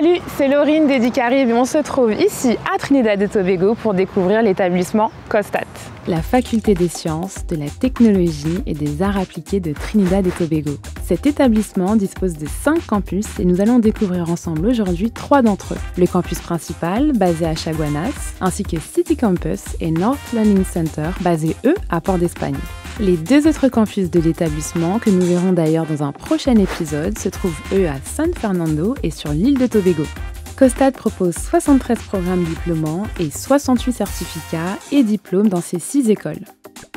Salut, c'est Laurine d'Edicarib et on se trouve ici à Trinidad et Tobago pour découvrir l'établissement Costat. La faculté des sciences, de la technologie et des arts appliqués de Trinidad et Tobago. Cet établissement dispose de 5 campus et nous allons découvrir ensemble aujourd'hui trois d'entre eux. Le campus principal, basé à Chaguanas, ainsi que City Campus et North Learning Center, basés eux à Port d'Espagne. Les deux autres campus de l'établissement, que nous verrons d'ailleurs dans un prochain épisode, se trouvent eux à San Fernando et sur l'île de Tobago. Costad propose 73 programmes diplômants et 68 certificats et diplômes dans ces 6 écoles.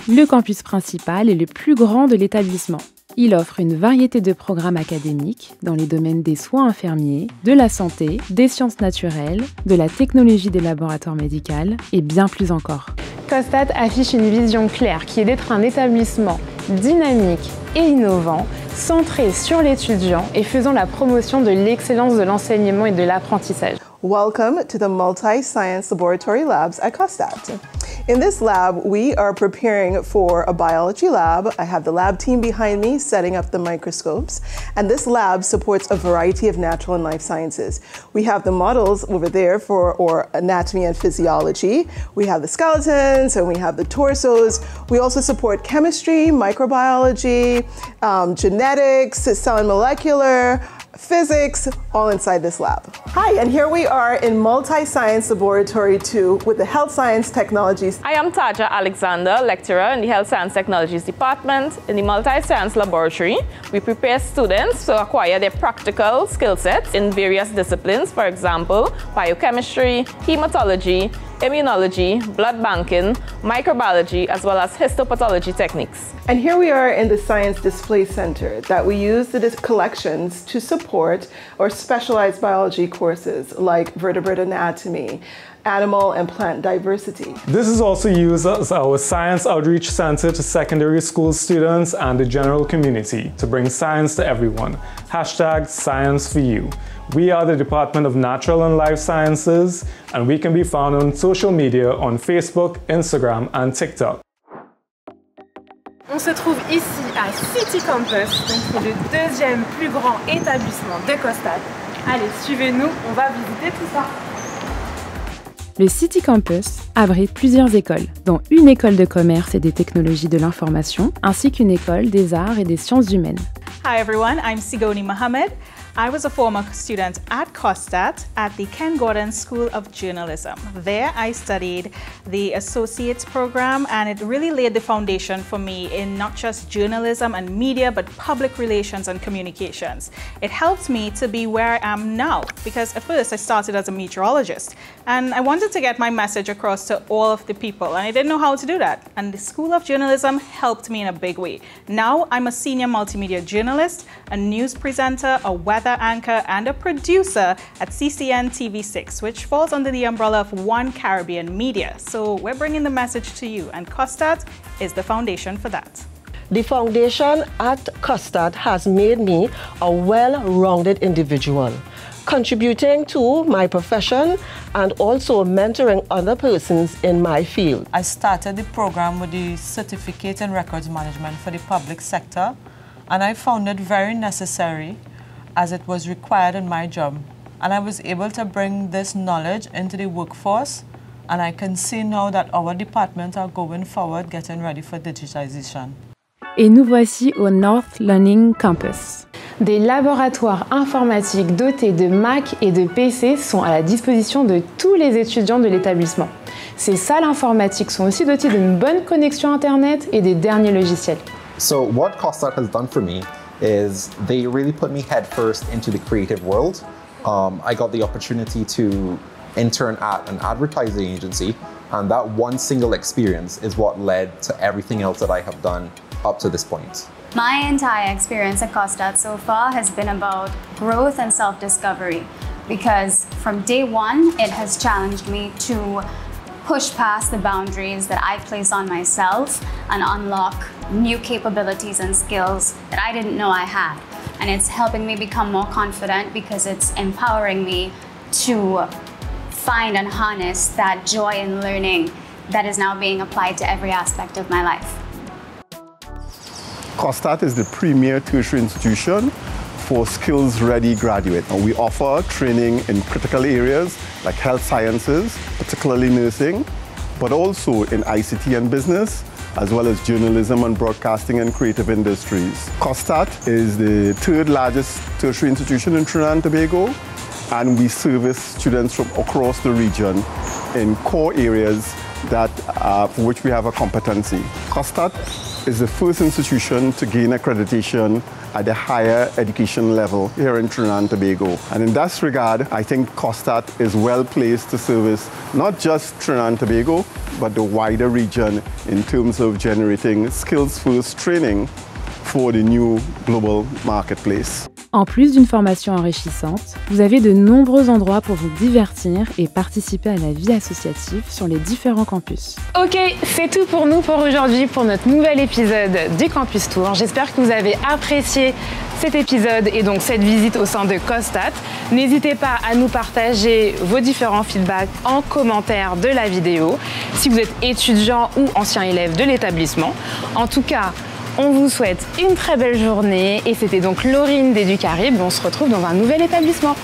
Le campus principal est le plus grand de l'établissement. Il offre une variété de programmes académiques dans les domaines des soins infirmiers, de la santé, des sciences naturelles, de la technologie des laboratoires médicaux et bien plus encore. Costat affiche une vision claire qui est d'être un établissement dynamique et innovant, centré sur l'étudiant et faisant la promotion de l'excellence de l'enseignement et de l'apprentissage. Welcome to the Multi-Science Laboratory Labs at COSTAATT. In this lab, we are preparing for a biology lab. I have the lab team behind me setting up the microscopes, and this lab supports a variety of natural and life sciences. We have the models over there for or anatomy and physiology. We have the skeletons and we have the torsos. We also support chemistry, microbiology, um, genetics, cell and molecular, physics, all inside this lab. Hi, and here we are in Multi-Science Laboratory 2 with the Health Science Technologies. I am Taja Alexander, lecturer in the Health Science Technologies Department. In the Multi-Science Laboratory, we prepare students to acquire their practical skill sets in various disciplines, for example, biochemistry, hematology, immunology, blood banking, microbiology, as well as histopathology techniques. And here we are in the Science Display Center that we use the collections to support our specialized biology courses like vertebrate anatomy, animal and plant diversity. This is also used as our Science Outreach Center to secondary school students and the general community to bring science to everyone. Hashtag Science for You. We are the Department of Natural and Life Sciences, and we can be found on social media on Facebook, Instagram, and TikTok. On se trouve ici à City Campus, donc c'est le deuxième plus grand établissement de Costa. Allez, suivez-nous, on va visiter tout ça. Le City Campus abrite plusieurs écoles, dont une école de commerce et des technologies de l'information, ainsi qu'une école des arts et des sciences humaines. Hi everyone, I'm Sigoni Mohammed. I was a former student at COSTAATT at the Ken Gordon School of Journalism. There I studied the Associates program and it really laid the foundation for me in not just journalism and media but public relations and communications. It helped me to be where I am now because at first I started as a meteorologist and I wanted to get my message across to all of the people and I didn't know how to do that and the School of Journalism helped me in a big way. Now I'm a senior multimedia journalist, a news presenter, a web weather anchor and a producer at CCN TV6, which falls under the umbrella of One Caribbean Media. So we're bringing the message to you, and COSTAATT is the foundation for that. The foundation at COSTAATT has made me a well-rounded individual, contributing to my profession and also mentoring other persons in my field. I started the program with the Certificate in Records Management for the public sector, and I found it very necessary as it was required in my job. And I was able to bring this knowledge into the workforce and I can see now that our departments are going forward getting ready for digitization. Et nous voici au North Learning Campus. Des laboratoires informatiques dotés de Mac et de PC sont à la disposition de tous les étudiants de l'établissement. Ces salles informatiques sont aussi dotées d'une bonne connexion Internet et des derniers logiciels. So what COSTAT has done for me is they really put me headfirst into the creative world. Um, I got the opportunity to intern at an advertising agency, and that one single experience is what led to everything else that I have done up to this point. My entire experience at COSTAATT so far has been about growth and self-discovery because from day one, it has challenged me to push past the boundaries that I place on myself and unlock new capabilities and skills that I didn't know I had. And it's helping me become more confident because it's empowering me to find and harness that joy in learning that is now being applied to every aspect of my life. COSTAATT is the premier tertiary institution for skills-ready graduates. We offer training in critical areas like health sciences, particularly nursing, but also in ICT and business, as well as journalism and broadcasting and creative industries. COSTAATT is the third largest tertiary institution in Trinidad and Tobago, and we service students from across the region in core areas that, uh, for which we have a competency. COSTAATT is the first institution to gain accreditation at the higher education level here in Trinidad and Tobago. And in that regard, I think COSTAATT is well placed to service not just Trinidad and Tobago, but the wider region in terms of generating skills-first training for the new global marketplace. En plus d'une formation enrichissante, vous avez de nombreux endroits pour vous divertir et participer à la vie associative sur les différents campus. Ok, c'est tout pour nous pour aujourd'hui pour notre nouvel épisode du Campus Tour. J'espère que vous avez apprécié cet épisode et donc cette visite au sein de Costat. N'hésitez pas à nous partager vos différents feedbacks en commentaire de la vidéo si vous êtes étudiant ou ancien élève de l'établissement. En tout cas, on vous souhaite une très belle journée et c'était donc Laurine d'Educarib. On se retrouve dans un nouvel établissement.